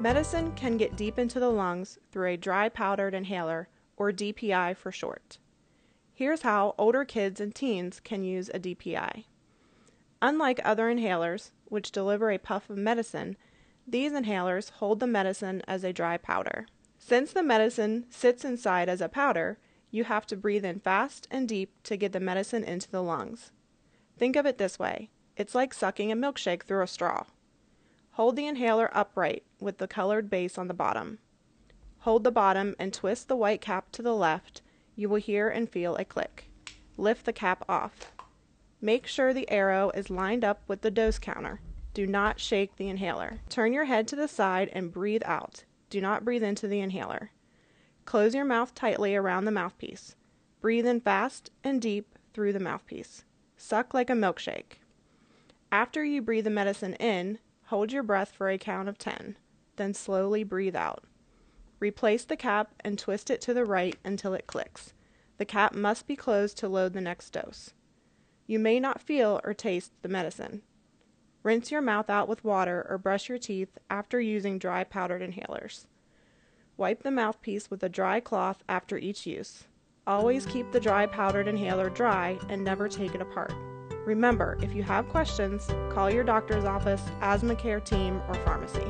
Medicine can get deep into the lungs through a dry powdered inhaler, or DPI for short. Here's how older kids and teens can use a DPI. Unlike other inhalers, which deliver a puff of medicine, these inhalers hold the medicine as a dry powder. Since the medicine sits inside as a powder, you have to breathe in fast and deep to get the medicine into the lungs. Think of it this way it's like sucking a milkshake through a straw. Hold the inhaler upright with the colored base on the bottom. Hold the bottom and twist the white cap to the left. You will hear and feel a click. Lift the cap off. Make sure the arrow is lined up with the dose counter. Do not shake the inhaler. Turn your head to the side and breathe out. Do not breathe into the inhaler. Close your mouth tightly around the mouthpiece. Breathe in fast and deep through the mouthpiece. Suck like a milkshake. After you breathe the medicine in, Hold your breath for a count of 10, then slowly breathe out. Replace the cap and twist it to the right until it clicks. The cap must be closed to load the next dose. You may not feel or taste the medicine. Rinse your mouth out with water or brush your teeth after using dry powdered inhalers. Wipe the mouthpiece with a dry cloth after each use. Always keep the dry powdered inhaler dry and never take it apart. Remember, if you have questions, call your doctor's office, asthma care team, or pharmacy.